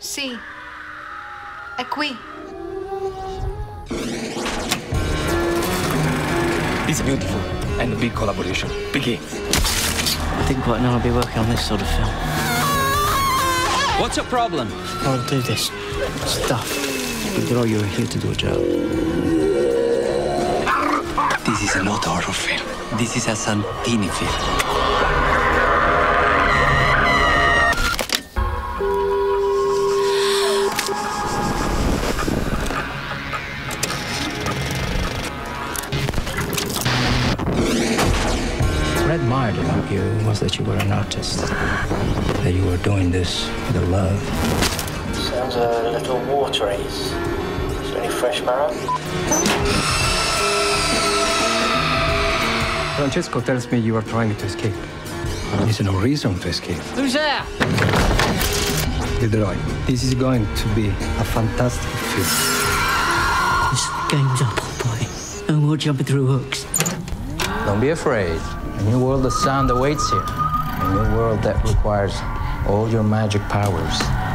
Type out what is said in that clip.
Sì. È qui. It's beautiful and a big collaboration. Begin. I didn't quite know I'd be working on this sort of film. What's your problem? I'll do this stuff. After all, you're here to do a job. This is not a horror film. This is a Santini film. I admired about you was that you were an artist, that you were doing this with a love. Sounds a little watery. Is there any fresh marrow? Francesco tells me you are trying to escape. There's no reason to escape. Who's there? Leroy, this is going to be a fantastic film. This game's up, old boy. No more jumping through hooks. Don't be afraid. A new world of sound awaits you. A new world that requires all your magic powers.